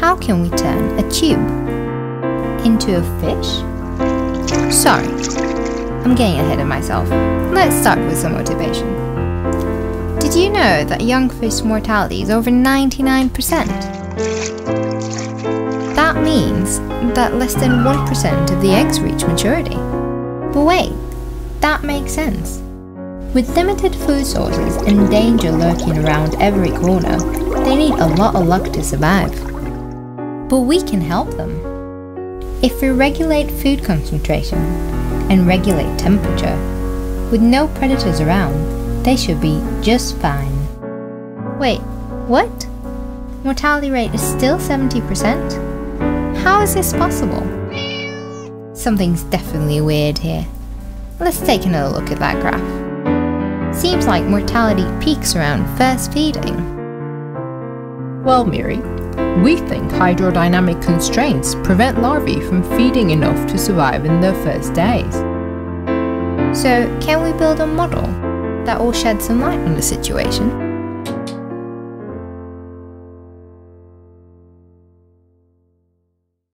How can we turn a tube into a fish? Sorry, I'm getting ahead of myself. Let's start with some motivation. Did you know that young fish mortality is over 99%? That means that less than 1% of the eggs reach maturity. But wait, that makes sense. With limited food sources and danger lurking around every corner, they need a lot of luck to survive. But we can help them. If we regulate food concentration and regulate temperature, with no predators around, they should be just fine. Wait, what? Mortality rate is still 70%? How is this possible? Something's definitely weird here. Let's take another look at that graph. Seems like mortality peaks around first feeding. Well, Miri, we think hydrodynamic constraints prevent larvae from feeding enough to survive in their first days. So, can we build a model that will shed some light on the situation?